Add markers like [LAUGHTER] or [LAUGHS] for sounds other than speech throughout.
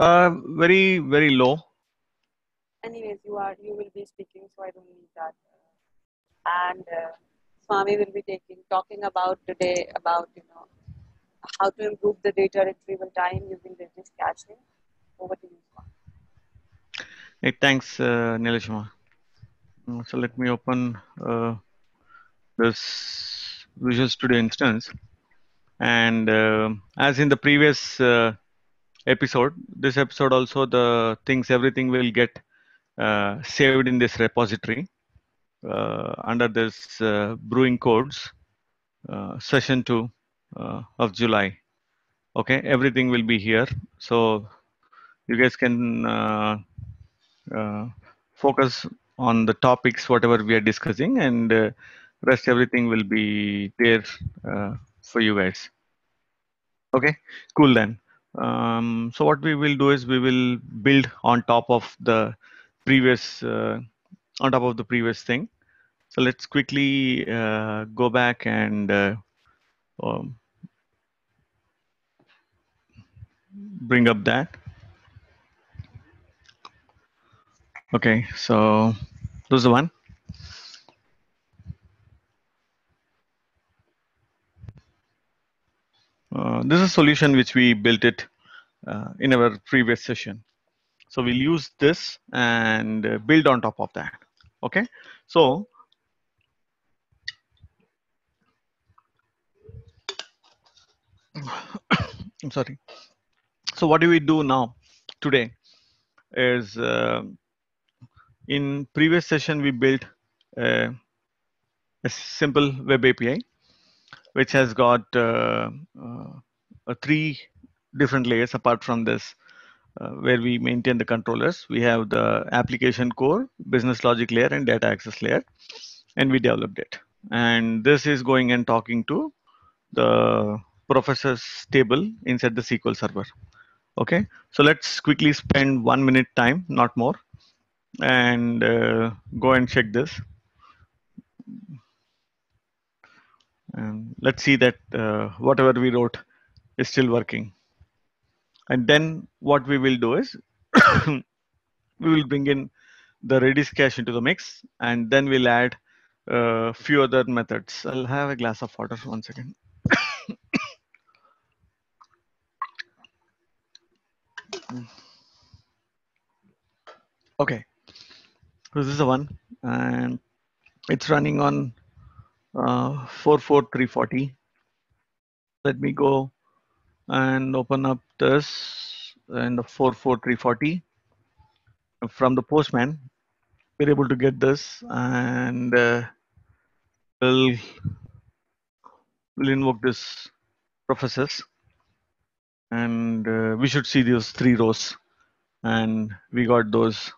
Uh, very, very low. Anyways, you are you will be speaking, so I don't need that. And uh, Swamy will be taking talking about today about you know how to improve the data retrieval time using Redis caching. Over to you, Swamy. Hey, thanks, uh. Mm, So let me open uh, this Visual Studio instance. And uh, as in the previous uh, episode, this episode also the things, everything will get uh, saved in this repository uh, under this uh, brewing codes uh, session 2 uh, of July. Okay, everything will be here. So you guys can uh, focus on the topics, whatever we are discussing, and rest everything will be there for you guys. Okay, cool then. Um, so what we will do is we will build on top of the previous, uh, on top of the previous thing. So let's quickly uh, go back and uh, um, bring up that. Okay, so is the one. Uh, this is a solution which we built it uh, in our previous session. So we'll use this and uh, build on top of that. Okay, so [COUGHS] I'm sorry. So what do we do now today is uh, in previous session we built uh, a simple web API which has got uh, uh, three different layers apart from this uh, where we maintain the controllers. We have the application core, business logic layer, and data access layer, and we developed it. And this is going and talking to the professor's table inside the SQL server. Okay, so let's quickly spend one minute time, not more, and uh, go and check this. And let's see that uh, whatever we wrote is still working. And then what we will do is [COUGHS] we will bring in the Redis cache into the mix, and then we'll add a few other methods. I'll have a glass of water for one second. [COUGHS] okay, so this is the one, and it's running on uh, 44340. Let me go and open up this and the 44340 from the postman. We're able to get this and uh, we'll, we'll invoke this professors and uh, we should see those three rows. And we got those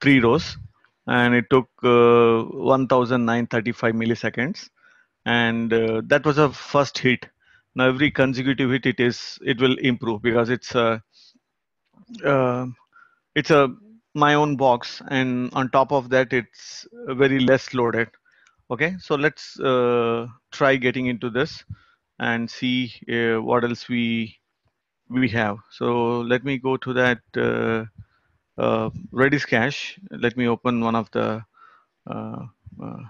three rows and it took uh, 1935 milliseconds. And uh, that was a first hit. Now every consecutive hit it is it will improve because it's a uh, it's a my own box. And on top of that it's very less loaded. Okay? So let's uh, try getting into this and see uh, what else we we have. So let me go to that uh, redis cache let me open one of the uh, uh,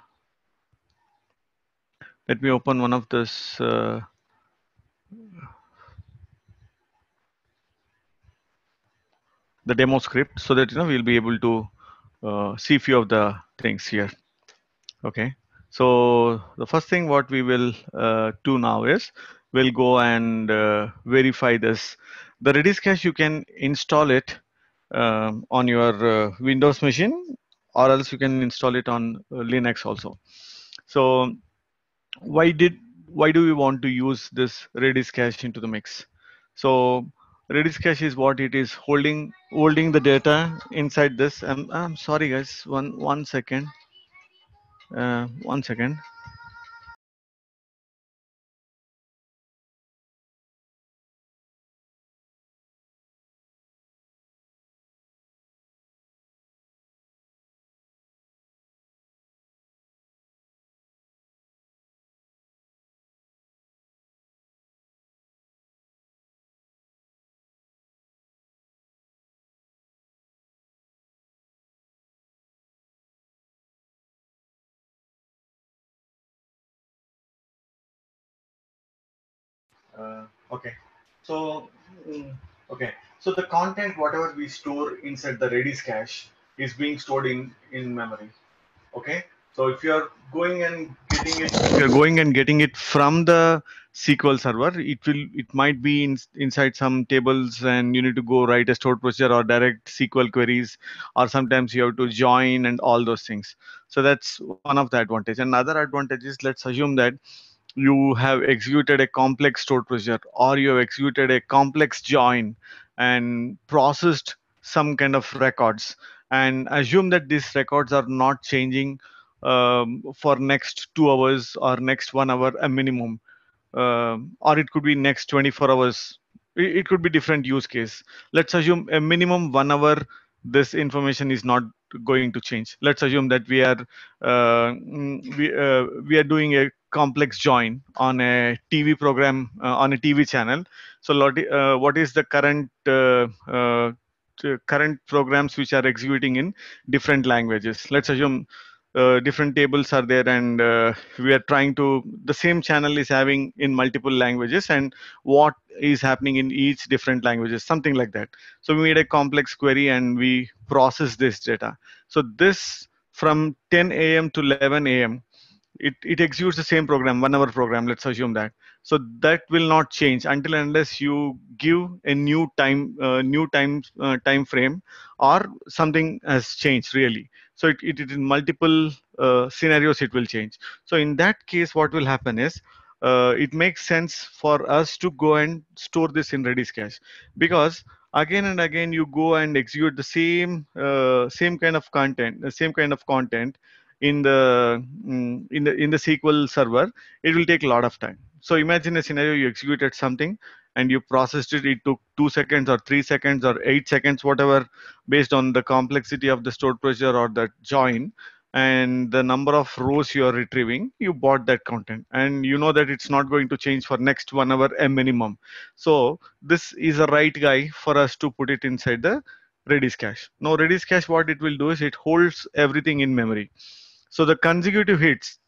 let me open one of this uh, the demo script so that you know we'll be able to uh, see few of the things here. Okay. So the first thing what we will uh, do now is we'll go and uh, verify this. The redis cache you can install it um, on your uh, windows machine or else you can install it on uh, linux also. So why did why do we want to use this redis cache into the mix? So redis cache is what it is holding holding the data inside this. I'm, I'm sorry guys. One one second. Uh, one second okay. So, mm, okay. So the content, whatever we store inside the Redis cache, is being stored in in memory. Okay. So if you are going and getting it, you're going and getting it from the SQL server, it will it might be in, inside some tables, and you need to go write a stored procedure or direct SQL queries, or sometimes you have to join and all those things. So that's one of the advantage. Another advantage is let's assume that you have executed a complex stored procedure or you have executed a complex join and processed some kind of records and assume that these records are not changing um, for next two hours or next one hour a minimum um, or it could be next 24 hours. It, it could be different use case. Let's assume a minimum one hour this information is not going to change. Let's assume that we are uh, mm, we, uh, we are doing a complex join on a tv program uh, on a tv channel. So uh, what is the current uh, uh, current programs which are executing in different languages? Let's assume uh, different tables are there and we are trying to the same channel is having in multiple languages and what is happening in each different languages something like that. So we made a complex query and we process this data. So this from 10 a.m to 11 a.m it, it executes the same program one hour program let's assume that. So that will not change until unless you give a new time uh, new time uh, time frame or something has changed really. So it, it, it in multiple uh, scenarios it will change. So in that case what will happen is uh, it makes sense for us to go and store this in redis cache. Because again and again you go and execute the same uh, same kind of content the same kind of content in the mm, in the in the SQL server, it will take a lot of time. So imagine a scenario you executed something and you processed it. It took two seconds or three seconds or eight seconds, whatever, based on the complexity of the stored procedure or that join and the number of rows you are retrieving you bought that content and you know that it's not going to change for next one hour a minimum so this is a right guy for us to put it inside the redis cache now redis cache what it will do is it holds everything in memory so the consecutive hits,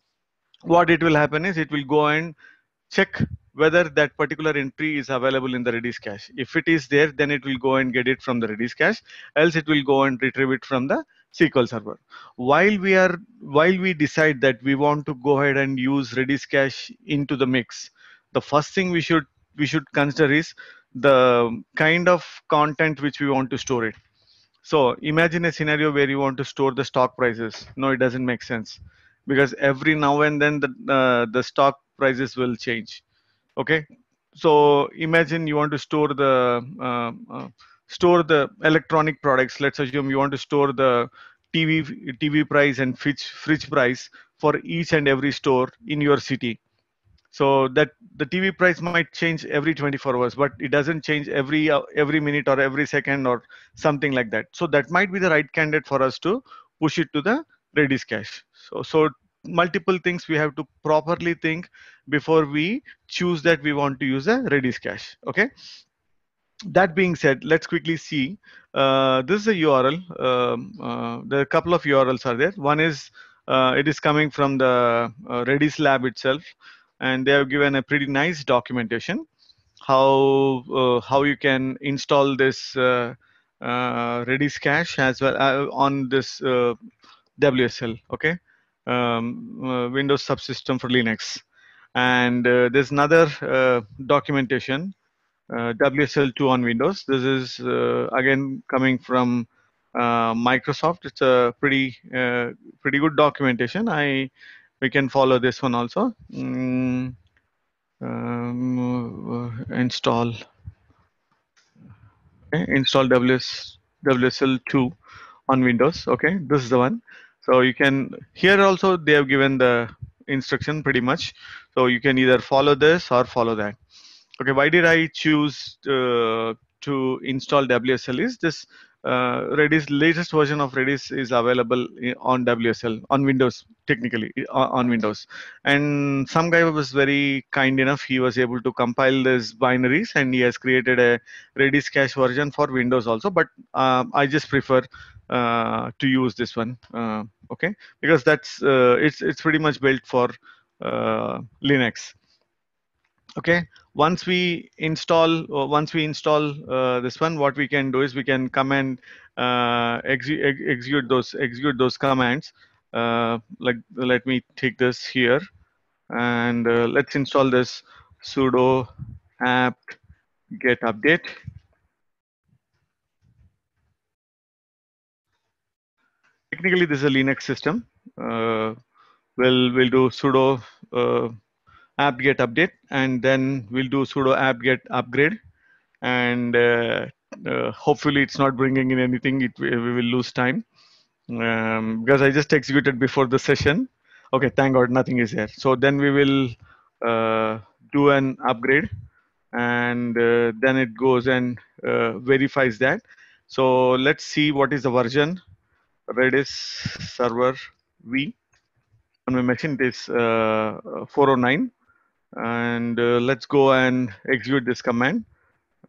what it will happen is it will go and check whether that particular entry is available in the Redis cache. If it is there, then it will go and get it from the Redis cache. Else it will go and retrieve it from the SQL server. While we are, while we decide that we want to go ahead and use Redis cache into the mix, the first thing we should we should consider is the kind of content which we want to store it. So imagine a scenario where you want to store the stock prices. No, it doesn't make sense because every now and then the uh, the stock prices will change. Okay, so imagine you want to store the uh, uh, store the electronic products. Let's assume you want to store the TV TV price and fridge fridge price for each and every store in your city so that the tv price might change every 24 hours but it doesn't change every uh, every minute or every second or something like that. So that might be the right candidate for us to push it to the redis cache so so multiple things we have to properly think before we choose that we want to use a redis cache okay? That being said let's quickly see uh, this is a url um, uh, there are a couple of urls are there. One is uh, it is coming from the uh, redis lab itself and they have given a pretty nice documentation how uh, how you can install this uh, uh, Redis cache as well uh, on this uh, WSL, okay, um, uh, Windows subsystem for Linux. And there's another documentation, WSL2 on Windows. This is again coming from Microsoft. It's a pretty pretty good documentation. I we can follow this one also. Mm, um, install. Okay, install ws wsl2 on windows. Okay this is the one. So you can here also they have given the instruction pretty much. So you can either follow this or follow that. Okay why did i choose uh, to install wsl is this uh, Redis latest version of Redis is available on WSL on Windows technically on Windows. And some guy was very kind enough he was able to compile these binaries and he has created a Redis cache version for Windows also. But uh, I just prefer uh, to use this one uh, okay? Because that's uh, it's it's pretty much built for uh, Linux okay once we install uh, once we install uh, this one what we can do is we can come and uh, ex execute those execute those commands. Uh, like let me take this here and uh, let's install this sudo apt get update. Technically this is a linux system. Uh, we'll we'll do sudo apt get update and then we'll do sudo apt get upgrade. And uh, uh, hopefully it's not bringing in anything it we will lose time. Um, because i just executed before the session. Okay thank god nothing is here so then we will uh, do an upgrade and uh, then it goes and uh, verifies that. So let's see what is the version. Redis server v. On my machine is uh, 409 and uh, let's go and execute this command.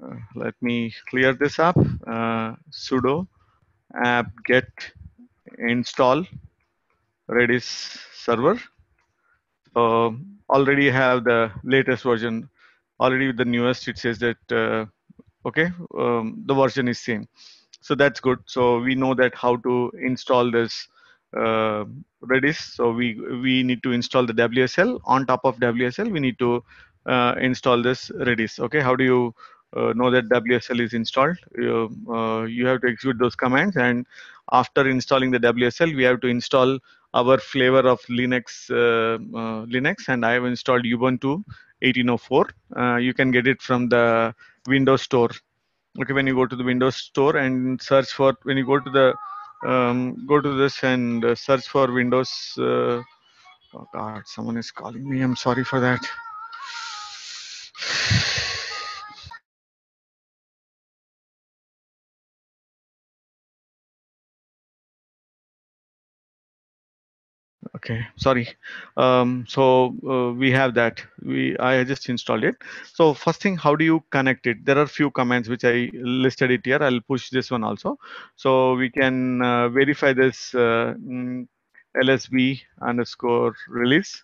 Uh, let me clear this up. Uh, sudo apt get install redis server. So already have the latest version. Already with the newest, it says that uh, okay, um, the version is same. So that's good. So we know that how to install this uh, Redis. So we we need to install the WSL. On top of WSL, we need to uh, install this Redis. Okay, how do you uh, know that WSL is installed? You, uh, you have to execute those commands, and after installing the WSL, we have to install our flavor of Linux. Uh, uh, Linux, and I have installed Ubuntu 1804. you can get it from the Windows Store. Okay, when you go to the Windows Store and search for when you go to the um, go to this and uh, search for Windows. Uh, oh God, someone is calling me. I'm sorry for that. Okay. Sorry. Um, so uh, we have that. We i just installed it. So first thing how do you connect it? There are few commands which i listed it here. I'll push this one also. So we can uh, verify this uh, mm, lsb underscore release.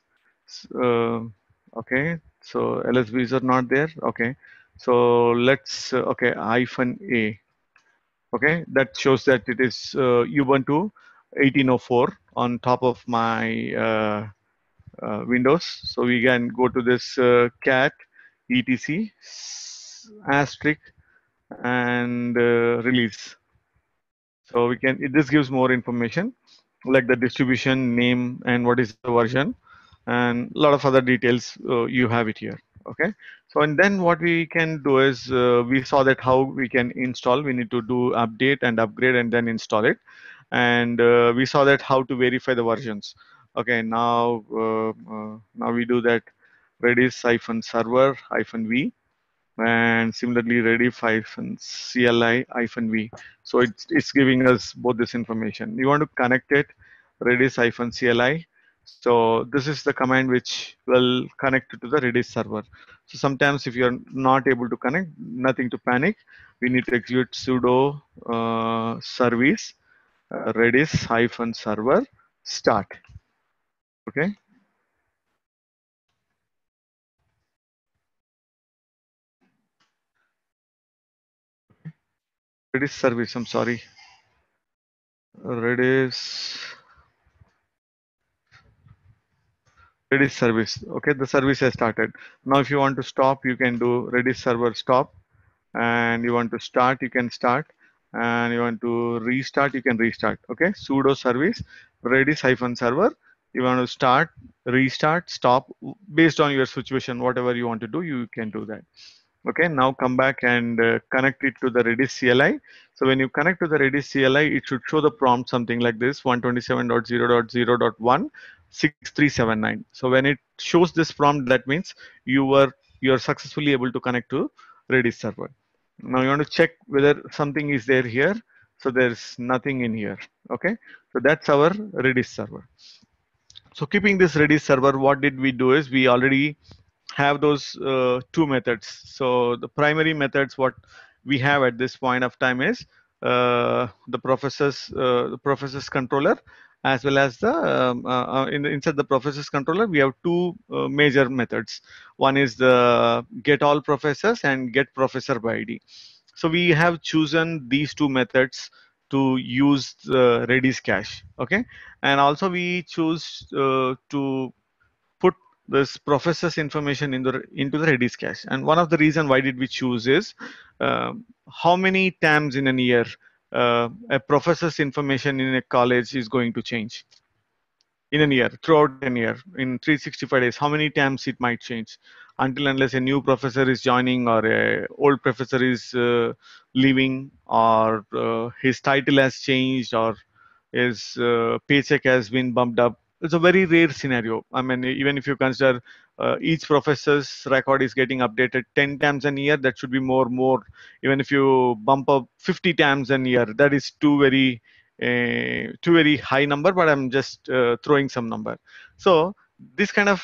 Uh, okay. So lsbs are not there. Okay. So let's uh, okay hyphen a. Okay. That shows that it is uh, ubuntu 1804 on top of my uh, uh, Windows. So we can go to this uh, cat etc asterisk and release. So we can, it, this gives more information like the distribution name and what is the version and a lot of other details uh, you have it here okay so and then what we can do is uh, we saw that how we can install we need to do update and upgrade and then install it and uh, we saw that how to verify the versions. Okay now uh, uh, now we do that redis hyphen server hyphen v and similarly redis hyphen cli hyphen v. So it's, it's giving us both this information. You want to connect it redis hyphen cli so this is the command which will connect to the redis server. So sometimes if you're not able to connect nothing to panic. We need to execute sudo uh, service redis hyphen server start. Okay. Redis service i'm sorry. Redis redis service. Okay the service has started. Now if you want to stop you can do redis server stop. And you want to start you can start and you want to restart, you can restart. Okay, sudo service redis hyphen server. You want to start, restart, stop based on your situation, whatever you want to do, you can do that. Okay, now come back and uh, connect it to the Redis CLI. So when you connect to the Redis CLI, it should show the prompt something like this 127.0.0.1 6379. So when it shows this prompt, that means you were you are successfully able to connect to Redis server. Now you want to check whether something is there here. So there's nothing in here. Okay. So that's our Redis server. So keeping this Redis server, what did we do is we already have those uh, two methods. So the primary methods, what we have at this point of time is uh, the professor's uh, the processes controller as well as the um, uh, uh, in the, inside the professors controller we have two uh, major methods. One is the get all professors and get professor by id so we have chosen these two methods to use the redis cache okay? And also we choose uh, to put this professor's information in the into the redis cache. And one of the reason why did we choose is uh, how many times in a year uh, a professor's information in a college is going to change in a year throughout a year in 365 days how many times it might change until unless a new professor is joining or a old professor is uh, leaving or uh, his title has changed or his uh, paycheck has been bumped up. It's a very rare scenario. I mean even if you consider uh, each professor's record is getting updated 10 times a year. That should be more more. Even if you bump up 50 times a year that is too very uh, too very high number but i'm just uh, throwing some number. So this kind of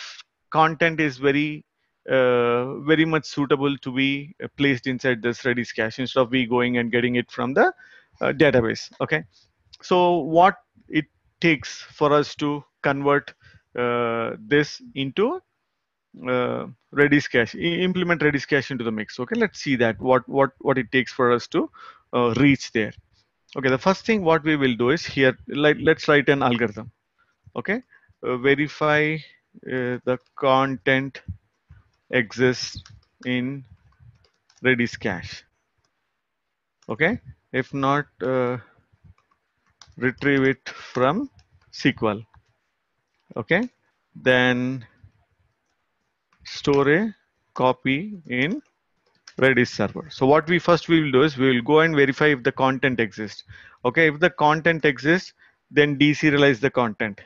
content is very uh, very much suitable to be uh, placed inside this redis cache instead of we going and getting it from the uh, database okay? So what it takes for us to convert this into uh, redis cache implement redis cache into the mix. Okay let's see that what what what it takes for us to uh, reach there. Okay the first thing what we will do is here like let's write an algorithm. Okay uh, verify uh, the content exists in redis cache. Okay if not uh, retrieve it from sql okay then store a copy in redis server. So what we first we will do is we will go and verify if the content exists. Okay if the content exists then deserialize the content.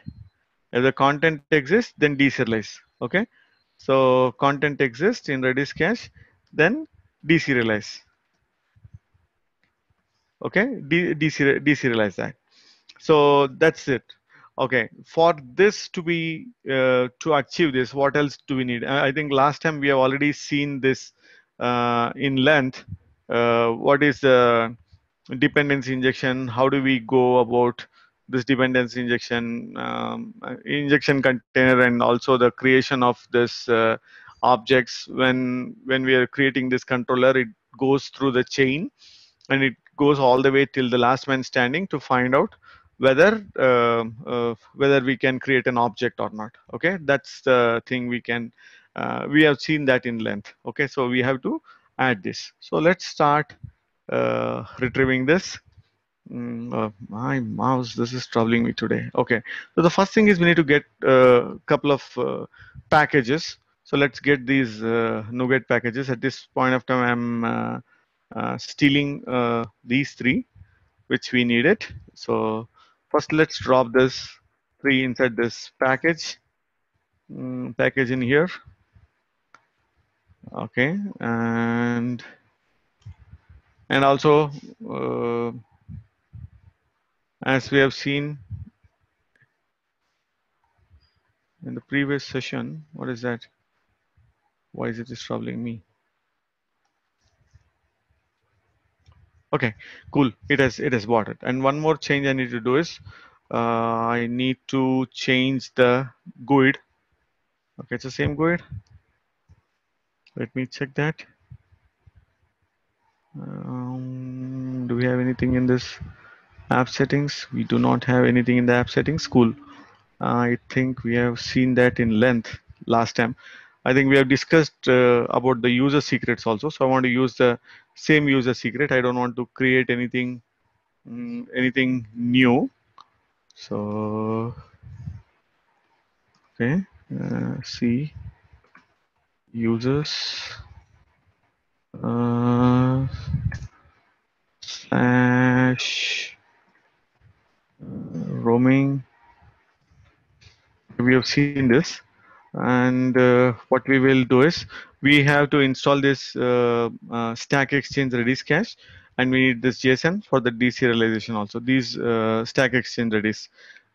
If the content exists then deserialize. Okay? So content exists in redis cache then deserialize. Okay? De- deserialize that. So that's it okay for this to be uh, to achieve this what else do we need? I think last time we have already seen this uh, in length. Uh, what is the dependency injection? How do we go about this dependency injection um, injection container and also the creation of this uh, objects? When when we are creating this controller it goes through the chain and it goes all the way till the last man standing to find out whether uh, uh, whether we can create an object or not okay? That's the thing we can uh, we have seen that in length okay? So we have to add this. So let's start uh, retrieving this. Mm, uh, my mouse this is troubling me today okay? So the first thing is we need to get a couple of uh, packages. So let's get these uh, NuGet packages. At this point of time i'm stealing these three which we needed. So first let's drop this three inside this package. Mm, package in here. Okay and and also uh, as we have seen in the previous session what is that? Why is it troubling me okay cool. It has it has bought it and one more change i need to do is uh, i need to change the GUID okay it's the same GUID let me check that. Um, do we have anything in this app settings? We do not have anything in the app settings. Cool. I think we have seen that in length last time i think we have discussed uh, about the user secrets also so i want to use the same user secret. I don't want to create anything um, anything new. So okay uh, see users uh, slash uh, roaming. We have seen this and uh, what we will do is we have to install this uh, uh, stack exchange redis cache and we need this json for the deserialization also these uh, stack exchange redis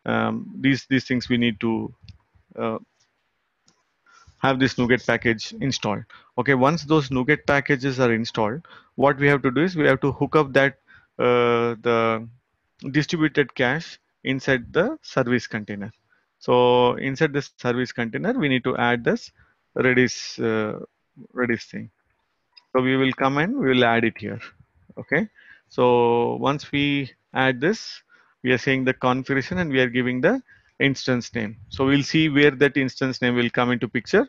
um, these these things we need to uh, have this NuGet package installed. Okay, once those NuGet packages are installed, what we have to do is we have to hook up that uh, the distributed cache inside the service container. So inside the service container, we need to add this Redis uh, Redis thing. So we will come and we will add it here. Okay. So once we add this, we are saying the configuration and we are giving the instance name. So we'll see where that instance name will come into picture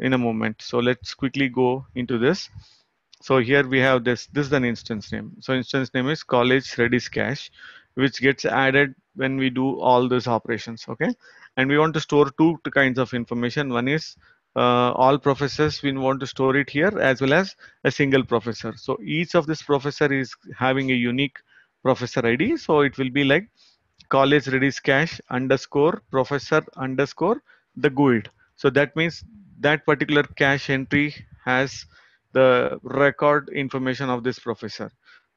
in a moment. So let's quickly go into this. So here we have this, this is an instance name. So instance name is college Redis cache, which gets added when we do all these operations. Okay. And we want to store two kinds of information. One is uh, all professors we want to store it here as well as a single professor so each of this professor is having a unique professor id so it will be like college redis cache underscore professor underscore the GUID so that means that particular cache entry has the record information of this professor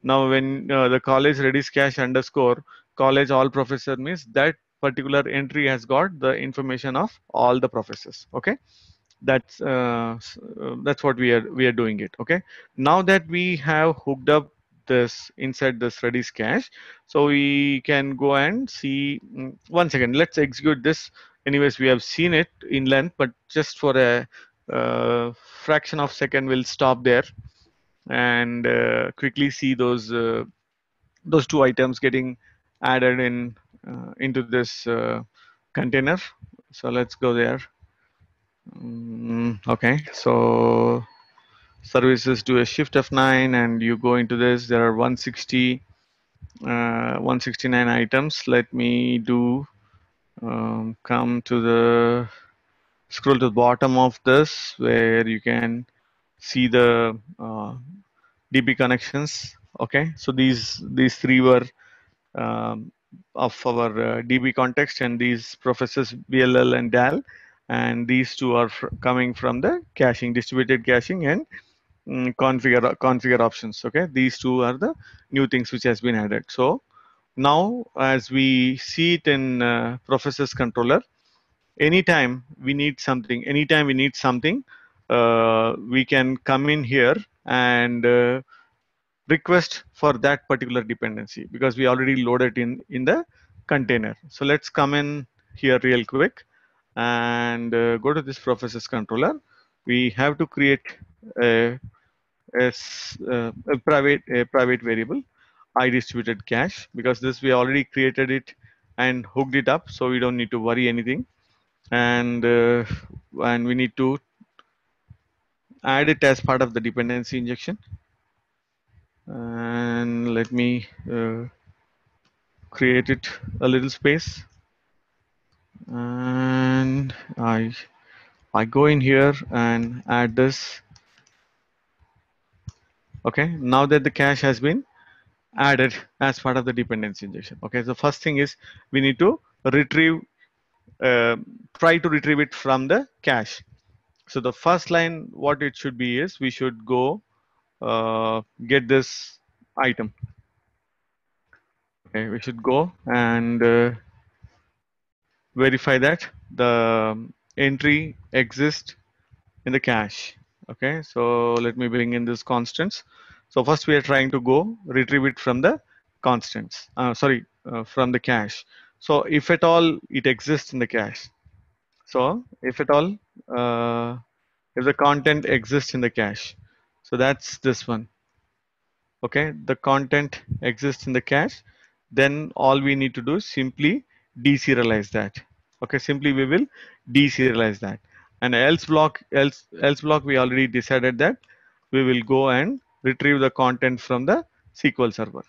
now when uh, the college redis cache underscore college all professor means that particular entry has got the information of all the professors okay? That's uh, uh, that's what we are we are doing it okay? Now that we have hooked up this inside this redis cache so we can go and see mm, one second let's execute this. Anyways we have seen it in length but just for a uh, fraction of second we'll stop there and uh, quickly see those uh, those two items getting added in uh, into this container so let's go there Mm, okay, so services do a shift F9 and you go into this. There are 160, uh, 169 items. Let me do um, come to the scroll to the bottom of this where you can see the uh, DB connections. Okay, so these these three were um, of our uh, DB context and these professors BLL and DAL and these two are fr coming from the caching distributed caching and mm, configure configure options okay? These two are the new things which has been added. So now as we see it in uh, professors controller anytime we need something anytime we need something uh, we can come in here and uh, request for that particular dependency because we already loaded in in the container. So let's come in here real quick and uh, go to this professors controller, we have to create a, a, uh, a private a private variable i distributed cache because this we already created it and hooked it up so we don't need to worry anything. And uh, and we need to add it as part of the dependency injection and let me uh, create it a little space. And I I go in here and add this. Okay now that the cache has been added as part of the dependency injection. Okay the first thing is we need to retrieve uh, try to retrieve it from the cache. So the first line what it should be is we should go uh, get this item. Okay we should go and uh, verify that the entry exists in the cache. Okay so let me bring in this constants. So first we are trying to go retrieve it from the constants uh, sorry uh, from the cache. So if at all it exists in the cache. So if at all uh, if the content exists in the cache so that's this one. Okay the content exists in the cache. Then all we need to do is simply deserialize that. Okay simply we will deserialize that. And else block else else block we already decided that we will go and retrieve the content from the SQL server.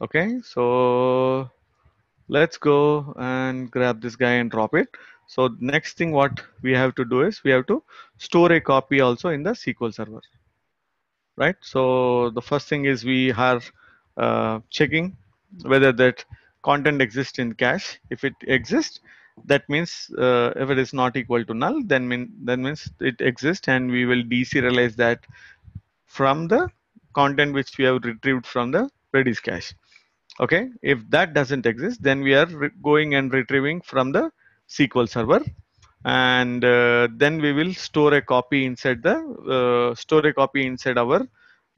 Okay so let's go and grab this guy and drop it so next thing what we have to do is we have to store a copy also in the SQL server right so the first thing is we are uh, checking whether that content exists in cache. If it exists, that means uh, if it is not equal to null, then mean then means it exists, and we will deserialize that from the content which we have retrieved from the Redis cache. Okay, if that doesn't exist, then we are going and retrieving from the SQL server, and uh, then we will store a copy inside the uh, store a copy inside our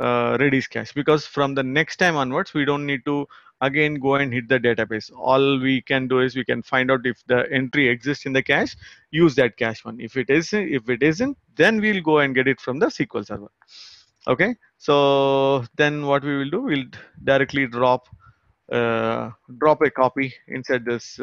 uh, Redis cache because from the next time onwards, we don't need to again go and hit the database. All we can do is we can find out if the entry exists in the cache, use that cache one. If it is, if it isn't, then we'll go and get it from the SQL server. Okay, so then what we will do, we'll directly drop uh, drop a copy inside this.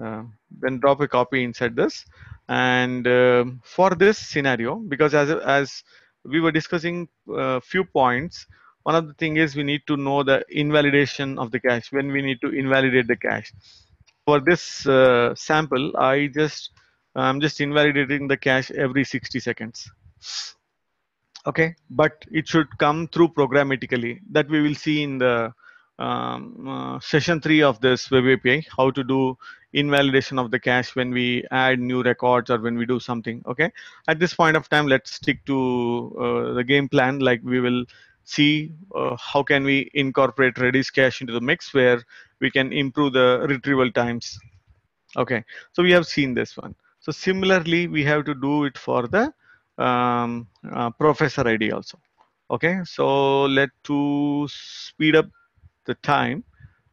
Uh, uh, then drop a copy inside this, and um, for this scenario, because as as we were discussing a few points, one of the thing is we need to know the invalidation of the cache when we need to invalidate the cache. For this uh, sample, I just I'm just invalidating the cache every 60 seconds. Okay, but it should come through programmatically. That we will see in the um, uh, session three of this web API, how to do invalidation of the cache when we add new records or when we do something. Okay, at this point of time, let's stick to uh, the game plan. Like we will see uh, how can we incorporate Redis cache into the mix where we can improve the retrieval times. Okay, so we have seen this one. So similarly, we have to do it for the um, uh, professor ID also. Okay, so let to speed up the time,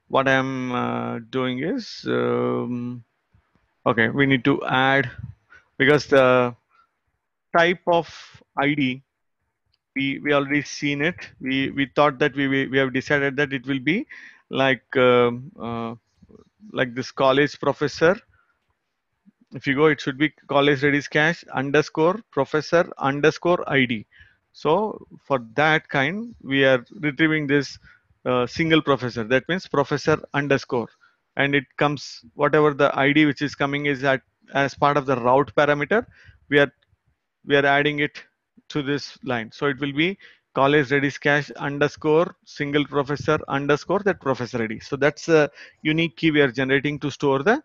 what I'm uh, doing is, um, okay, we need to add, because the type of ID, we, we already seen it. We, we thought that we, we have decided that it will be like, um, uh, like this college professor. If you go, it should be college Redis cache underscore professor underscore ID. So for that kind, we are retrieving this uh, single professor. That means professor underscore, and it comes whatever the ID which is coming is at as part of the route parameter. We are we are adding it to this line. So it will be college Redis cache underscore single professor underscore that professor ID. So that's a unique key we are generating to store the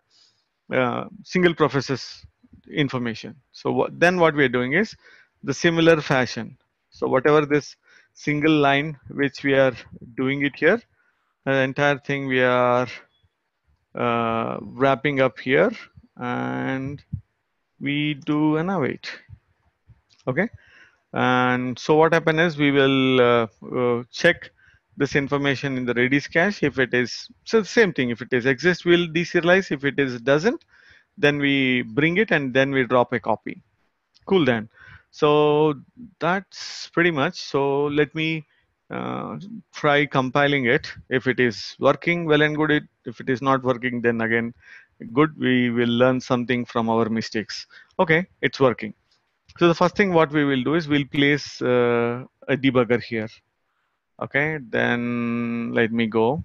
uh, single professor's information. So what, then what we are doing is the similar fashion. So whatever this single line which we are doing it here. The entire thing we are uh, wrapping up here and we do an await. Okay? And so what happen is we will uh, uh, check this information in the redis cache. If it is so same thing. If it is exists we'll deserialize. If it is doesn't then we bring it and then we drop a copy. Cool then so that's pretty much. So let me uh, try compiling it. If it is working well and good, it, if it is not working, then again, good, we will learn something from our mistakes. Okay, it's working. So the first thing what we will do is we'll place uh, a debugger here. Okay, then let me go.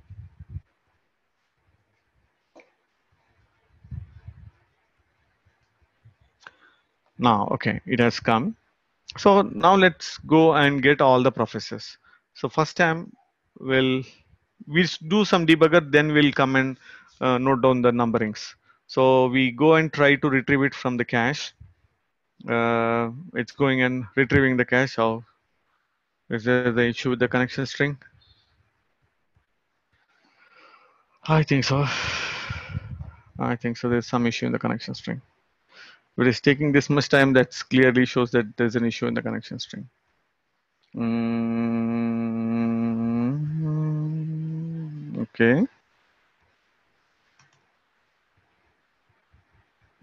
Now, okay, it has come. So now let's go and get all the professors. So first time we'll we'll do some debugger, then we'll come and uh, note down the numberings. So we go and try to retrieve it from the cache. Uh, it's going and retrieving the cache. How is there the issue with the connection string? I think so. I think so. There's some issue in the connection string. If it is taking this much time, that clearly shows that there's an issue in the connection string. Mm, okay.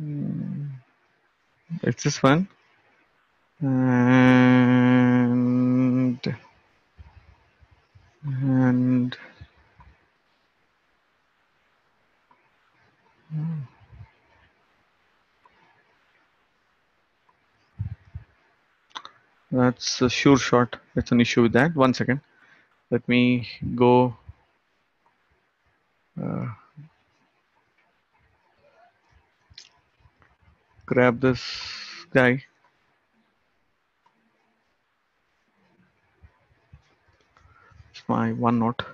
Mm, it's this one. And and hmm. That's a sure shot. That's an issue with that. One second. Let me go. Uh, grab this guy. It's my OneNote.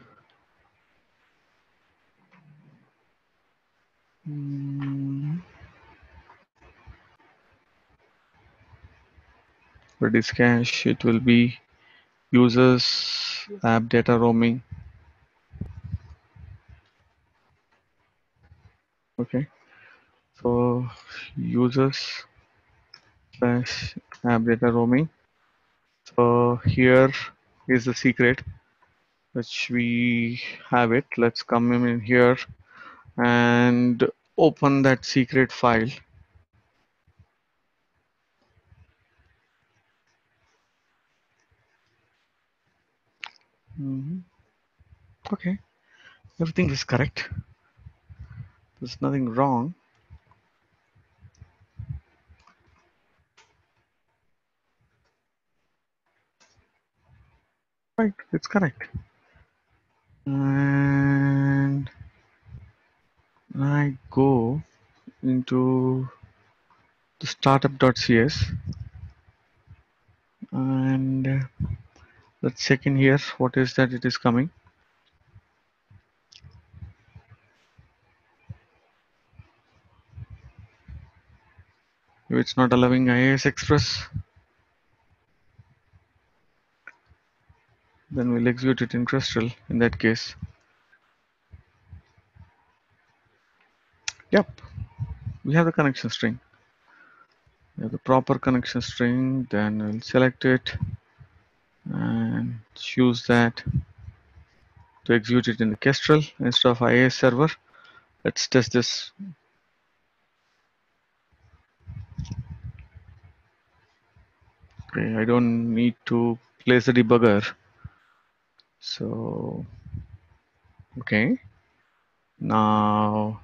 Mm. Redis cache, it will be users app data roaming. Okay, so users slash app data roaming. So here is the secret which we have it let's come in here and open that secret file Mhm. okay. Everything is correct. There's nothing wrong. Right it's correct. And I go into the startup.cs and let's check in here. What is that it is coming? If it's not allowing IIS Express then we'll execute it in Kestrel in that case. Yep. We have the connection string. We have the proper connection string then we'll select it and choose that to execute it in the Kestrel instead of IIS server. Let's test this. Okay I don't need to place the debugger. So okay. Now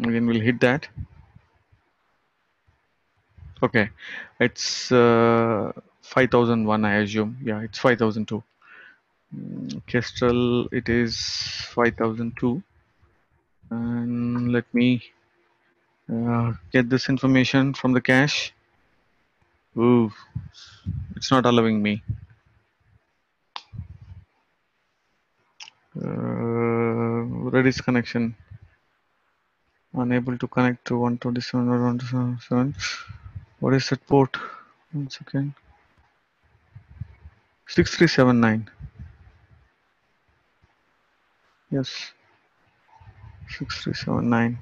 again we'll hit that okay. It's uh, 5001 I assume. Yeah it's 5002 mm, Kestrel it is 5002 and let me uh, get this information from the cache. Ooh, it's not allowing me. Uh, Redis connection. Unable to connect to 127 or 127 what is that port? One second. 6379 yes. 6379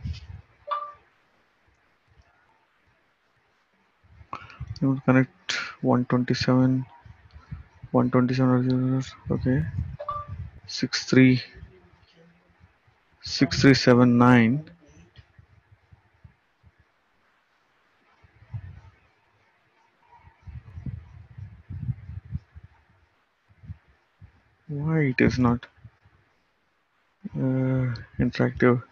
you would connect 127 127 okay. 63 6379 why it is not uh, interactive?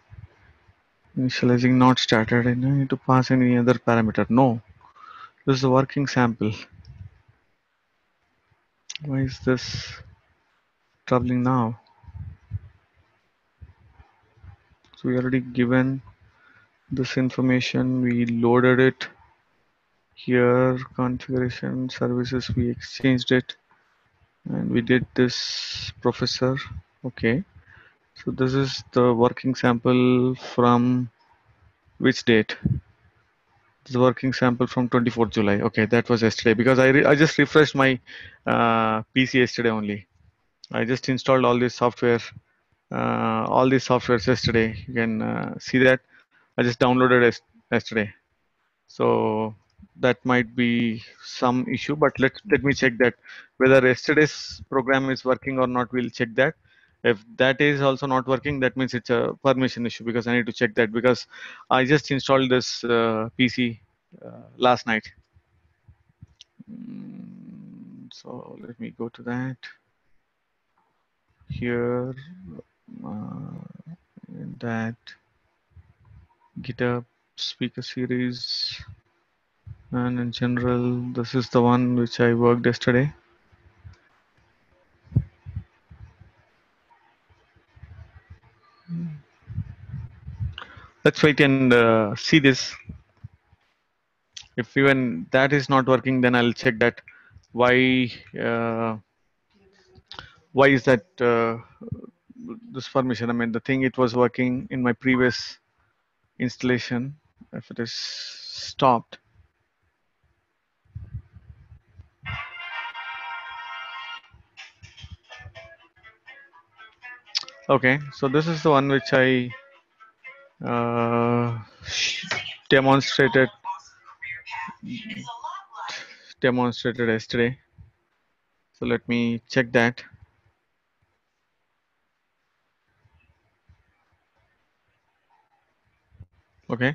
Initializing not started and I need to pass any other parameter. No. This is a working sample. Why is this troubling now? So we already given this information. We loaded it. Here configuration services we exchanged it and we did this professor. Okay. So this is the working sample from which date? This working sample from 24th July. Okay that was yesterday. Because I, I just refreshed my uh, PC yesterday only. I just installed all this software uh, all these softwares yesterday. You can uh, see that? I just downloaded yesterday. So that might be some issue but let let me check that. Whether yesterday's program is working or not we'll check that. If that is also not working that means it's a permission issue because i need to check that because i just installed this uh, pc uh, last night. Mm, so let me go to that. Here uh, that github speaker series and in general this is the one which I worked yesterday. Let's wait and uh, see this. If even that is not working then I'll check that why uh, why is that uh, this permission? I mean the thing it was working in my previous installation. If it is stopped Okay, so this is the one which I uh, demonstrated demonstrated yesterday. So let me check that. Okay,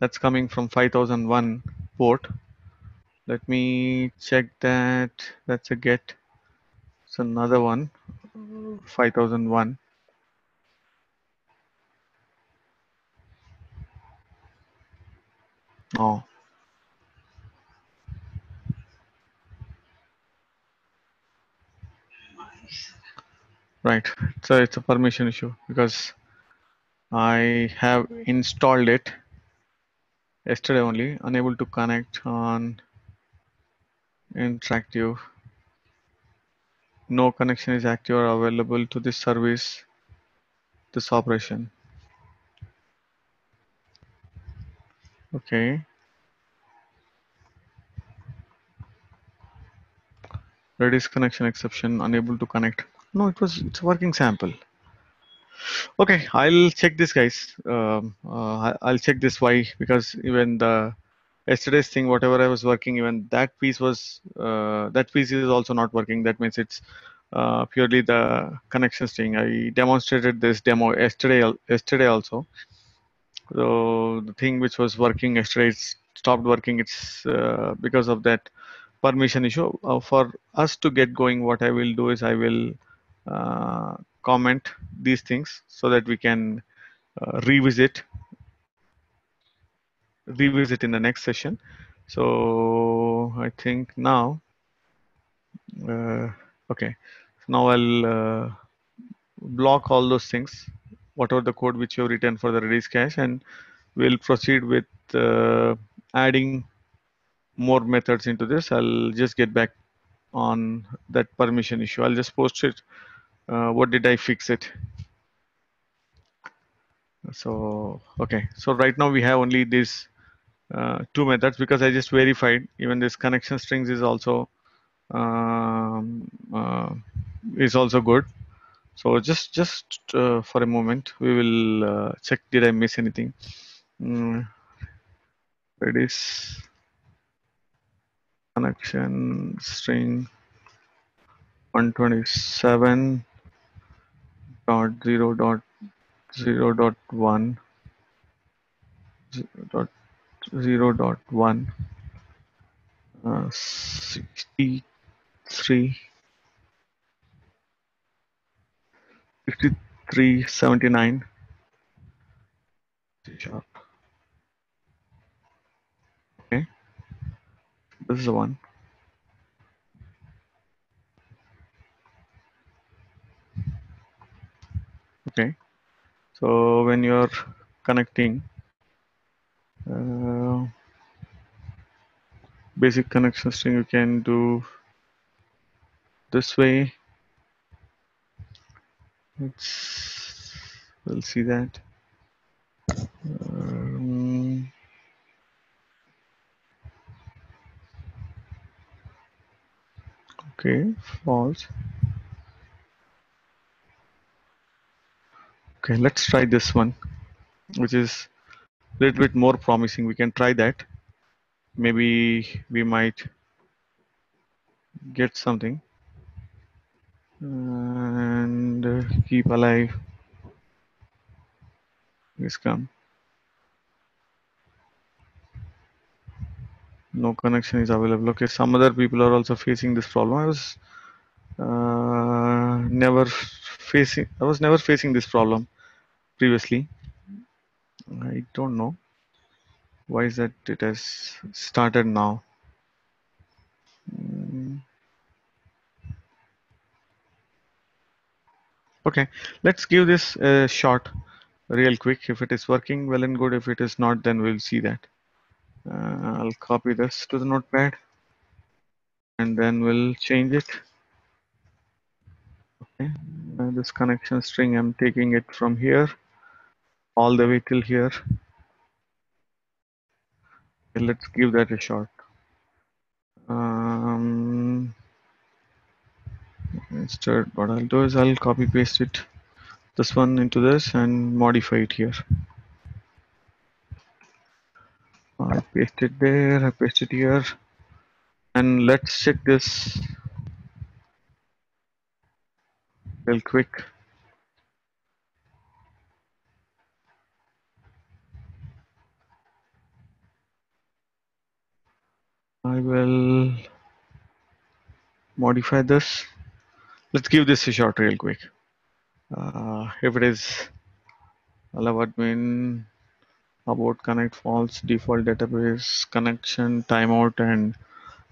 that's coming from 5001 port. Let me check that. That's a get. It's another one, 5001. Oh, right. So it's a permission issue because I have installed it yesterday only, unable to connect on interactive. No connection is active or available to this service, this operation. Okay. Redis connection exception, unable to connect. No, it was, it's working sample. Okay, I'll check this guys. Um, uh, I'll check this why, because even the yesterday's thing, whatever I was working, even that piece was, uh, that piece is also not working. That means it's uh, purely the connection thing. I demonstrated this demo yesterday, yesterday also. So the thing which was working yesterday, stopped working. It's uh, because of that permission issue. Uh, for us to get going, what I will do is I will uh, comment these things so that we can uh, revisit revisit in the next session. So I think now, uh, okay, now I'll uh, block all those things, whatever the code which you have written for the Redis cache, and we'll proceed with uh, adding more methods into this. I'll just get back on that permission issue. I'll just post it. Uh, what did I fix it? So, okay. So right now we have only these uh, two methods because I just verified even this connection strings is also um, uh, is also good. So just just uh, for a moment we will uh, check did I miss anything. Mm, Redis connection string 127 dot 0 dot 0 dot 1 0 dot 0 dot 1 uh, 63 63 79 C sharp okay. This is the one. Okay. So when you're connecting uh, basic connection string you can do this way let's we'll see that. Um, okay false. Okay let's try this one which is a little bit more promising. We can try that. Maybe we might get something and keep alive. Is come. No connection is available. Okay some other people are also facing this problem. I was uh, never facing i was never facing this problem previously. I don't know why is that it has started now. Mm. Okay let's give this a shot real quick. If it is working well and good if it is not then we'll see that. Uh, I'll copy this to the notepad and then we'll change it. Okay uh, this connection string I'm taking it from here all the way till here. Okay, let's give that a shot instead what I'll do is I'll copy paste it this one into this and modify it here I paste it there I paste it here and let's check this real quick. I will modify this. Let's give this a shot real quick. Uh, if it is allow admin about connect false default database connection timeout and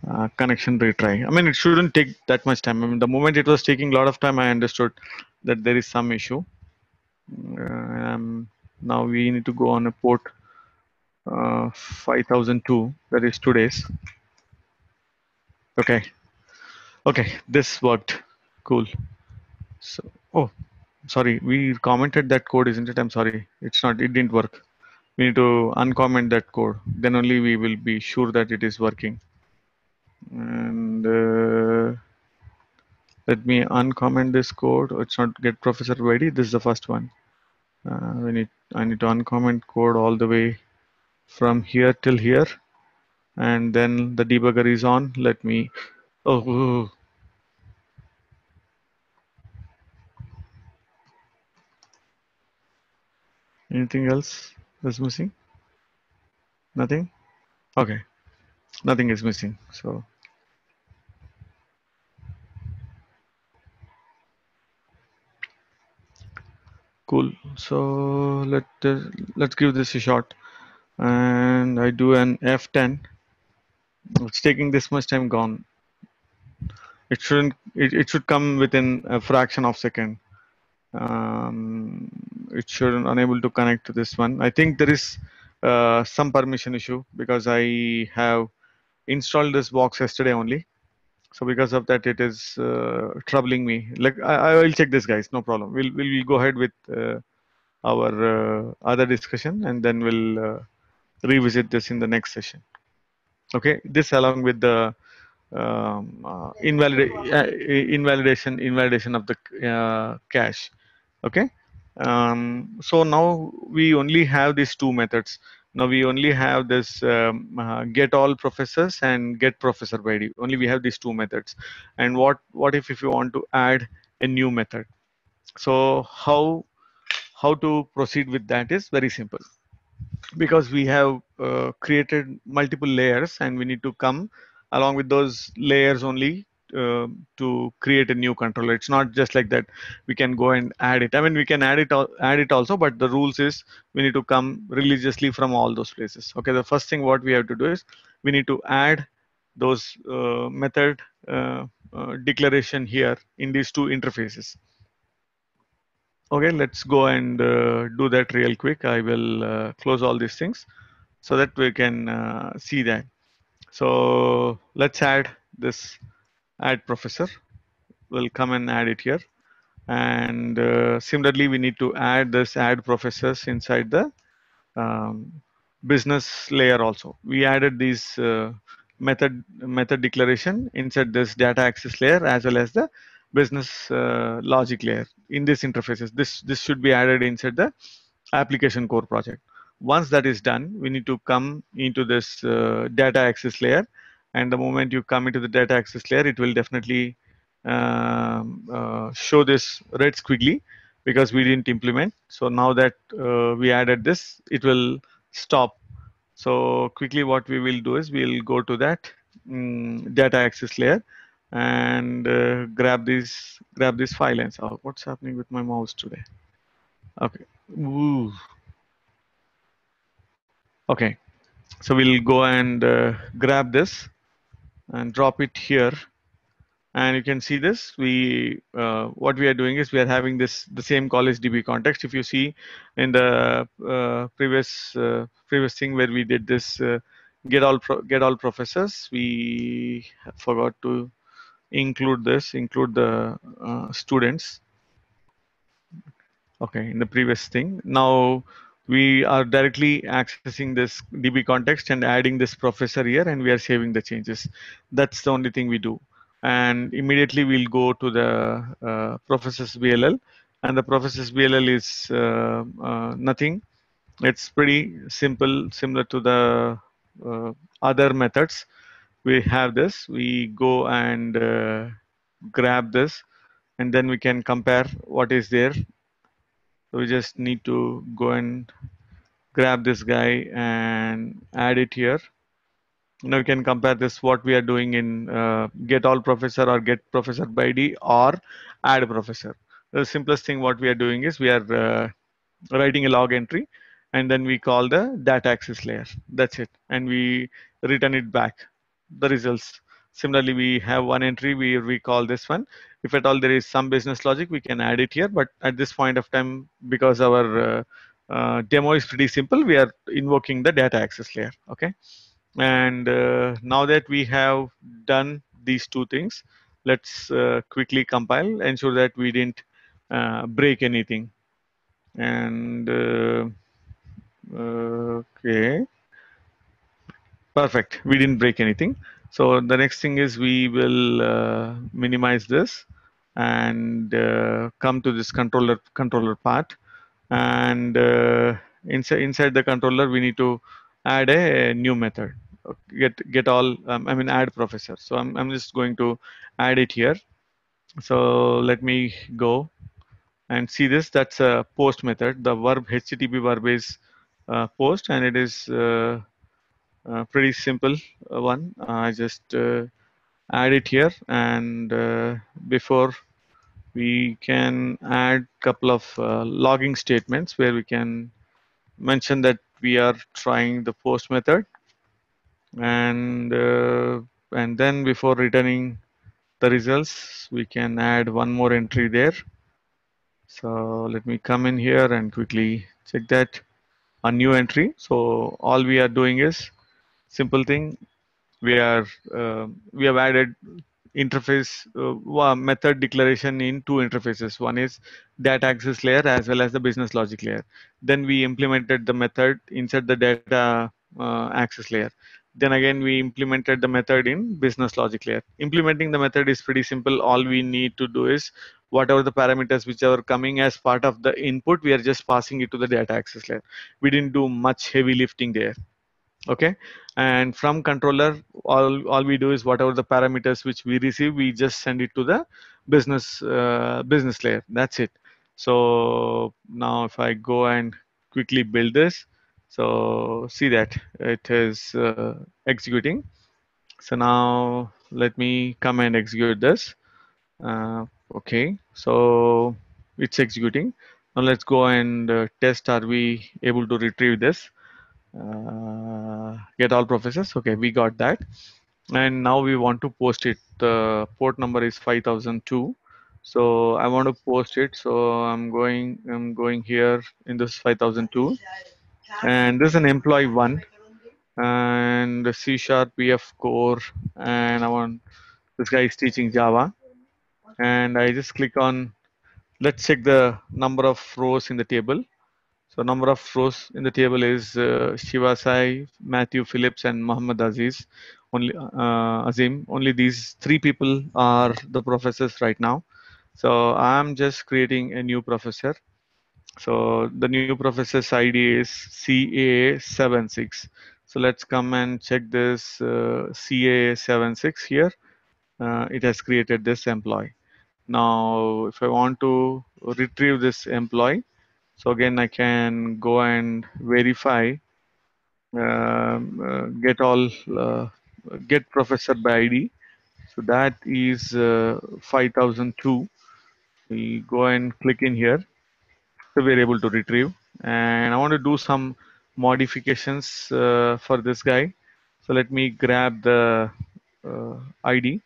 uh, connection retry. I mean, it shouldn't take that much time. I mean, the moment it was taking a lot of time, I understood that there is some issue. Um, now we need to go on a port uh, 5002, that is days. Okay. Okay, this worked. Cool. So, oh, sorry, we commented that code, isn't it? I'm sorry. It's not, it didn't work. We need to uncomment that code. Then only we will be sure that it is working. And uh, let me uncomment this code. It's not get professor ready. This is the first one. Uh, we need, I need to uncomment code all the way from here till here. And then the debugger is on. Let me, oh, Anything else is missing? Nothing? Okay. Nothing is missing. So cool. So let uh, let's give this a shot. And I do an F10. It's taking this much time gone. It shouldn't it, it should come within a fraction of second. Um, it shouldn't unable to connect to this one. I think there is uh, some permission issue because I have installed this box yesterday only. So because of that, it is uh, troubling me. Like I, I will check this, guys. No problem. We'll we'll go ahead with uh, our uh, other discussion, and then we'll uh, revisit this in the next session. Okay, this along with the um, uh, invalid uh, invalidation invalidation of the uh, cache. Okay. Um, so now we only have these two methods. Now we only have this um, uh, get all professors and get professor by ID. Only we have these two methods. And what what if if you want to add a new method? So how how to proceed with that is very simple because we have uh, created multiple layers and we need to come along with those layers only uh, to create a new controller. It's not just like that we can go and add it. I mean we can add it add it also but the rules is we need to come religiously from all those places. Okay the first thing what we have to do is we need to add those uh, method uh, uh declaration here in these two interfaces. Okay let's go and uh, do that real quick. I will uh, close all these things so that we can see that. So let's add this add professor. We'll come and add it here. And uh, similarly, we need to add this add professors inside the um, business layer also. We added these uh, method method declaration inside this data access layer as well as the business uh, logic layer in this interfaces. This this should be added inside the application core project. Once that is done, we need to come into this uh, data access layer and the moment you come into the data access layer it will definitely um, uh, show this red squiggly because we didn't implement. So now that uh, we added this it will stop. So quickly what we will do is we'll go to that um, data access layer and uh, grab this grab this file and oh, what's happening with my mouse today? Okay. Okay. So we'll go and uh, grab this and drop it here. And you can see this. We uh, what we are doing is we are having this the same college db context. If you see in the uh, previous uh, previous thing where we did this uh, get all get all professors we forgot to include this include the uh, students. Okay in the previous thing. Now we are directly accessing this DB context and adding this professor here and we are saving the changes. That's the only thing we do. And immediately we'll go to the uh, professor's BLL and the professor's BLL is uh, uh, nothing. It's pretty simple, similar to the uh, other methods. we have this, we go and uh, grab this and then we can compare what is there. So we just need to go and grab this guy and add it here. Now we can compare this what we are doing in uh, get all professor or get professor by ID or add professor. The simplest thing what we are doing is we are uh, writing a log entry and then we call the data access layer. That's it. And we return it back, the results. Similarly, we have one entry, we, we call this one. If at all there is some business logic, we can add it here. But at this point of time, because our uh, uh, demo is pretty simple, we are invoking the data access layer, okay? And uh, now that we have done these two things, let's uh, quickly compile, ensure that we didn't break anything. And okay, perfect. We didn't break anything. So the next thing is we will uh, minimize this and uh, come to this controller controller part. And uh, inside inside the controller, we need to add a new method. Get get all um, i mean add professor so I'm, I'm just going to add it here. So let me go and see this. That's a post method. The verb http verb is uh, post and it is uh, uh, pretty simple one. I just add it here. And before we can add a couple of logging statements where we can mention that we are trying the post method. And uh, and then before returning the results we can add one more entry there. So let me come in here and quickly check that. A new entry. So all we are doing is simple thing. We are uh, we have added interface uh, method declaration in two interfaces one is data access layer as well as the business logic layer then we implemented the method inside the data uh, access layer then again, we implemented the method in business logic layer. Implementing the method is pretty simple. All we need to do is whatever the parameters which are coming as part of the input, we are just passing it to the data access layer. We didn't do much heavy lifting there. Okay. And from controller, all, all we do is whatever the parameters which we receive, we just send it to the business uh, business layer. That's it. So now if I go and quickly build this, so see that it is uh, executing. So now let me come and execute this. Uh, okay, so it's executing. Now let's go and uh, test are we able to retrieve this. Uh, get all professors. Okay, we got that. And now we want to post it. The port number is 5002 so i want to post it. So i'm going i'm going here in this 5002 and this is an employee one. And the C sharp EF core. And I want this guy is teaching Java. And I just click on let's check the number of rows in the table so number of rows in the table is uh, Shiva Sai, Matthew Phillips and Muhammad Aziz only uh, Azim only these three people are the professors right now so I'm just creating a new professor so the new professor's ID is CA76. So let's come and check this uh, CA76 here. Uh, it has created this employee. Now, if I want to retrieve this employee, so again, I can go and verify, um, uh, get all, uh, get professor by ID. So that is uh, 5002. We go and click in here so we're able to retrieve and I want to do some modifications uh, for this guy so let me grab the uh, ID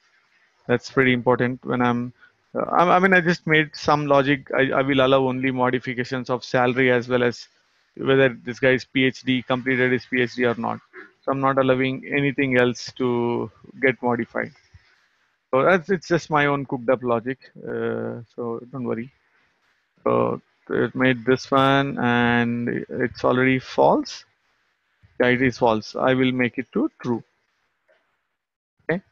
that's pretty important when I'm uh, I mean I just made some logic. I, I, will allow only modifications of salary as well as whether this guy's PhD completed his PhD or not. So I'm not allowing anything else to get modified. So that's it's just my own cooked up logic. Uh, so don't worry. So it made this one and it's already false. Yeah it is false. I will make it to true. Okay.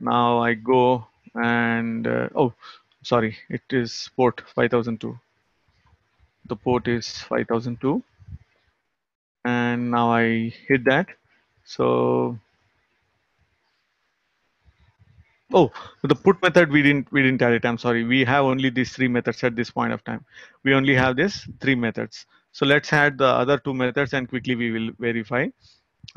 Now i go and uh, oh sorry it is port 5002 the port is 5002 and now i hit that so Oh, the put method we didn't we didn't add it. I'm sorry. We have only these three methods at this point of time. We only have this three methods. So let's add the other two methods and quickly we will verify.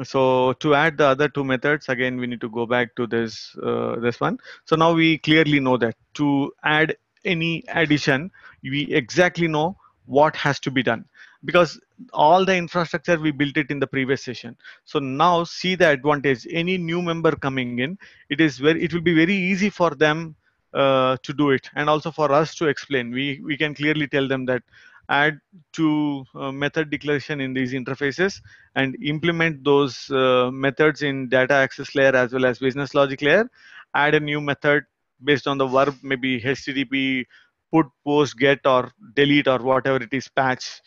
So to add the other two methods, again, we need to go back to this uh, this one. So now we clearly know that to add any addition, we exactly know what has to be done. Because all the infrastructure we built it in the previous session. So now see the advantage. Any new member coming in it is very it will be very easy for them uh, to do it and also for us to explain. We we can clearly tell them that add to uh, method declaration in these interfaces and implement those uh, methods in data access layer as well as business logic layer. Add a new method based on the verb maybe http put post get or delete or whatever it is patch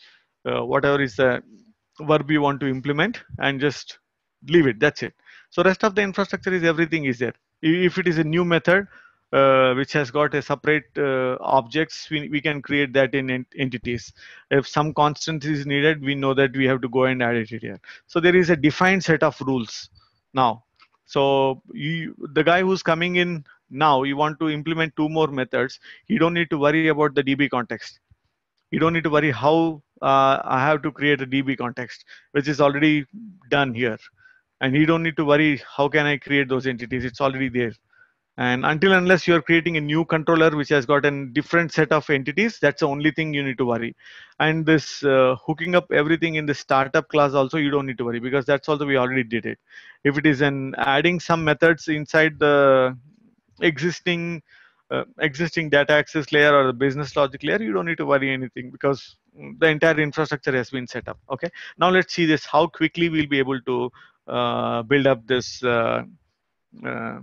uh, whatever is the verb you want to implement and just leave it. That's it. So rest of the infrastructure is everything is there. If it is a new method uh, which has got a separate uh, objects we, we can create that in ent entities if some constant is needed we know that we have to go and add it here so there is a defined set of rules now so you the guy who's coming in now you want to implement two more methods you don't need to worry about the db context you don't need to worry how uh, I have to create a DB context, which is already done here. And you don't need to worry how can I create those entities. It's already there. And until unless you're creating a new controller which has got a different set of entities, that's the only thing you need to worry. And this uh, hooking up everything in the startup class also you don't need to worry because that's also we already did it. If it is an adding some methods inside the existing uh, existing data access layer or the business logic layer, you don't need to worry anything because the entire infrastructure has been set up. Okay. Now let's see this, how quickly we'll be able to uh, build up this uh, uh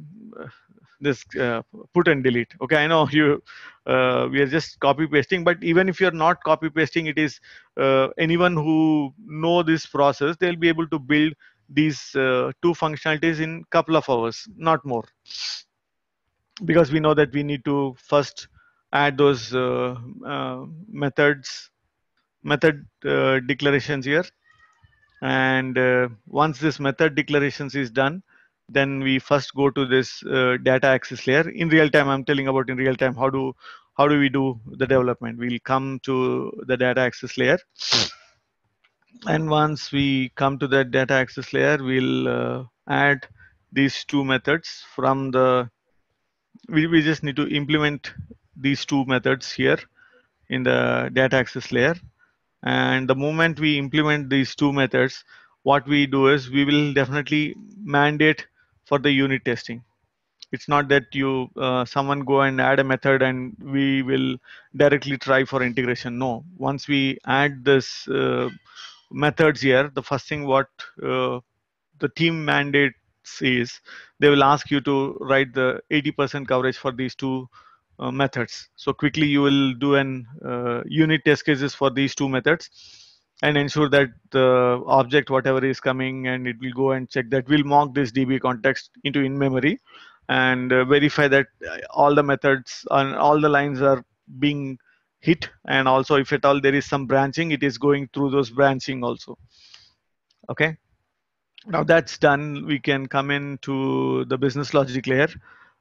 this uh, put and delete. Okay. I know [LAUGHS] you, uh, we are just copy pasting, but even if you're not copy pasting, it is anyone who know this process, they'll be able to build these two functionalities in couple of hours, not more because we know that we need to first add those uh, uh, methods method uh, declarations here and uh, once this method declarations is done then we first go to this uh, data access layer. In real time i'm telling about in real time how do how do we do the development? We'll come to the data access layer. And once we come to that data access layer we'll uh, add these two methods from the we, we just need to implement these two methods here in the data access layer. And the moment we implement these two methods, what we do is we will definitely mandate for the unit testing. It's not that you uh, someone go and add a method and we will directly try for integration. No, once we add this uh, methods here, the first thing what uh, the team mandate is they will ask you to write the 80% coverage for these two uh, methods. So quickly you will do an uh, unit test cases for these two methods and ensure that the object whatever is coming and it will go and check that will mock this DB context into in memory and uh, verify that uh, all the methods and all the lines are being hit. And also if at all there is some branching it is going through those branching also. Okay? Now that's done, we can come into the business logic layer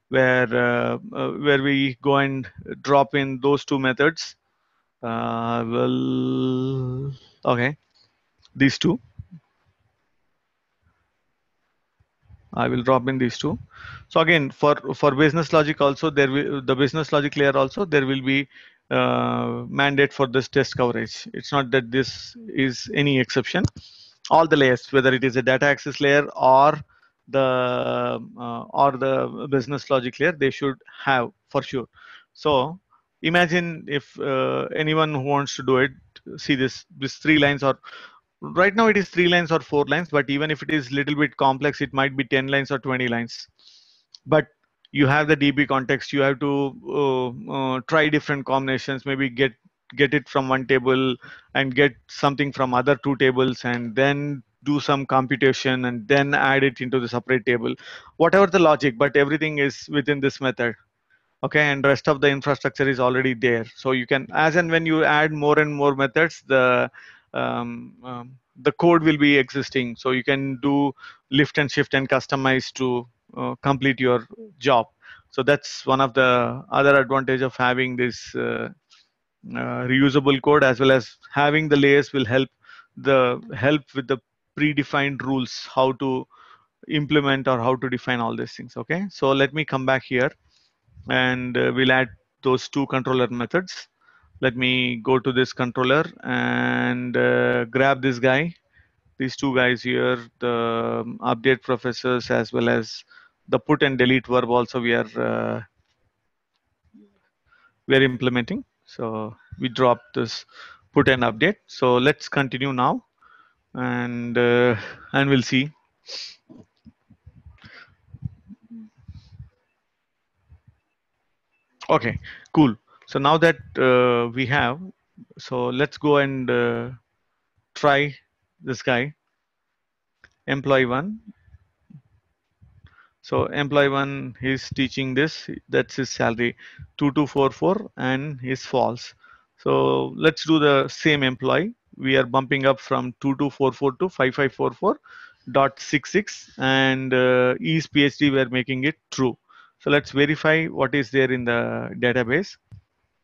where uh, uh, where we go and drop in those two methods. Uh, well, okay, these two. I will drop in these two. So again, for for business logic also there will the business logic layer also there will be uh, mandate for this test coverage. It's not that this is any exception all the layers, whether it is a data access layer or the uh, or the business logic layer, they should have for sure. So imagine if uh, anyone who wants to do it, see this this three lines or right now it is three lines or four lines, but even if it is little bit complex, it might be 10 lines or 20 lines. But you have the DB context, you have to uh, uh, try different combinations, maybe get get it from one table and get something from other two tables and then do some computation and then add it into the separate table whatever the logic but everything is within this method okay and rest of the infrastructure is already there. So you can as and when you add more and more methods the um, um, the code will be existing. So you can do lift and shift and customize to uh, complete your job. So that's one of the other advantage of having this uh, uh, reusable code as well as having the layers will help the help with the predefined rules how to implement or how to define all these things. Okay so let me come back here and uh, we'll add those two controller methods. Let me go to this controller and uh, grab this guy. These two guys here the um, update professors as well as the put and delete verb also we are uh, we are implementing. So we drop this put and update. So let's continue now. And uh, and we'll see okay cool. So now that uh, we have so let's go and uh, try this guy. Employee one. So employee one is teaching this. That's his salary. 2244 and his false. So let's do the same employee. We are bumping up from 2244 to 5544 dot 66 and uh, is phd we are making it true so let's verify what is there in the database.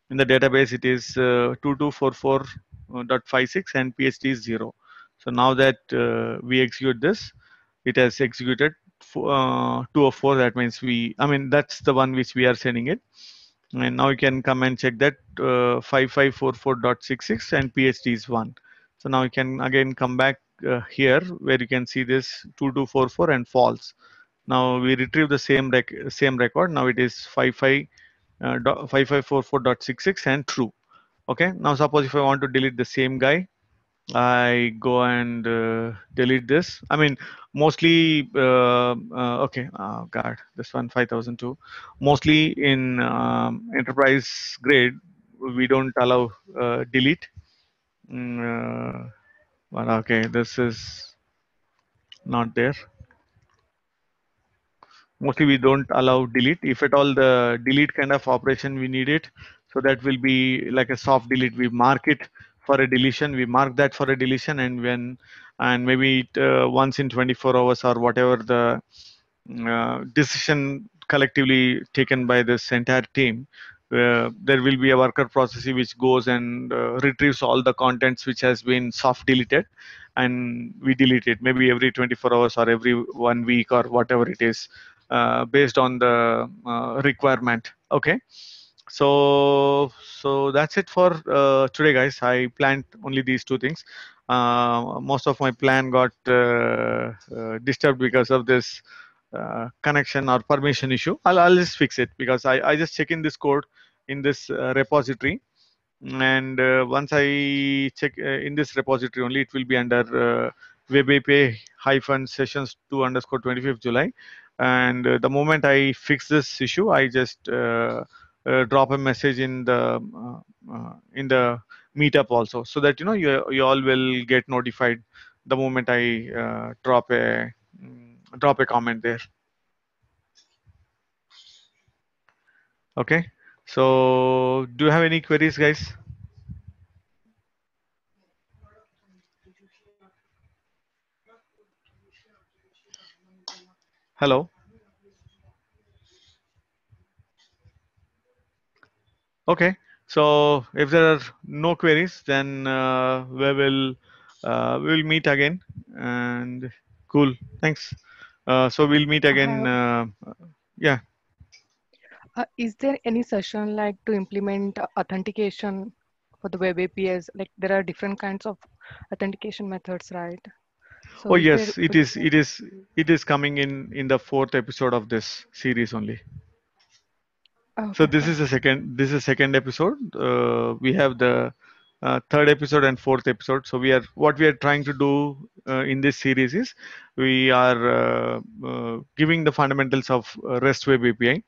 In the database it is uh, 2244.56 and phd is 0 so now that uh, we execute this it has executed uh, 204 that means we i mean that's the one which we are sending it. And now you can come and check that uh, 5544.66 and phd is 1 so now you can again come back uh, here where you can see this 2244 and false now we retrieve the same rec same record. Now it is 55 uh, 5544.66 and true. Okay? Now suppose if i want to delete the same guy i go and uh, delete this. I mean mostly uh, uh, okay. Oh god. This one 5002 mostly in um, enterprise grade we don't allow uh, delete. Mm, uh, but okay this is not there mostly we don't allow delete. If at all the delete kind of operation we need it so that will be like a soft delete. We mark it for a deletion. We mark that for a deletion and when and maybe it, uh, once in 24 hours or whatever the uh, decision collectively taken by this entire team uh, there will be a worker process which goes and uh, retrieves all the contents which has been soft deleted and we delete it. Maybe every 24 hours or every one week or whatever it is based on the uh, requirement. Okay? So so that's it for uh, today guys. I planned only these two things. Uh, most of my plan got uh, uh, disturbed because of this connection or permission issue. I'll, I'll just fix it because I, I just check in this code in this repository. And once i check in this repository only it will be under web api hyphen sessions 2 underscore 25th july and uh, the moment i fix this issue i just uh, uh, drop a message in the in the meetup also so that you know you, you all will get notified the moment i drop a mm, drop a comment there. Okay? So do you have any queries guys hello? Okay so if there are no queries then uh, we will uh, we will meet again and cool. Thanks. Uh, so we'll meet again uh, yeah. Uh, is there any session like to implement authentication for the web apis like there are different kinds of authentication methods right so oh yes it is it is it is coming in in the fourth episode of this series only. Okay. so this is the second this is second episode. Uh, we have the uh, third episode and fourth episode. So we are what we are trying to do uh, in this series is we are uh, uh, giving the fundamentals of rest web api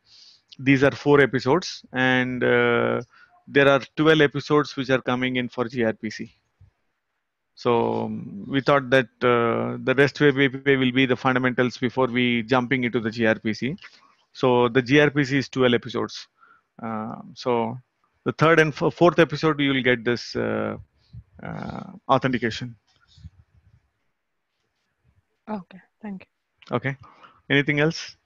these are four episodes and uh, there are 12 episodes which are coming in for grpc so um, we thought that uh, the REST web API will be the fundamentals before we jumping into the gRPC. So the gRPC is 12 episodes. Uh, so the third and fourth episode, you will get this uh, uh, authentication. Okay, thank you. Okay. Anything else?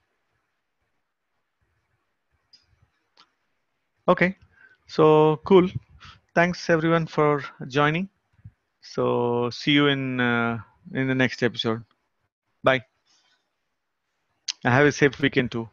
Okay. So cool. Thanks everyone for joining. So see you in uh, in the next episode. Bye. I Have a safe weekend too.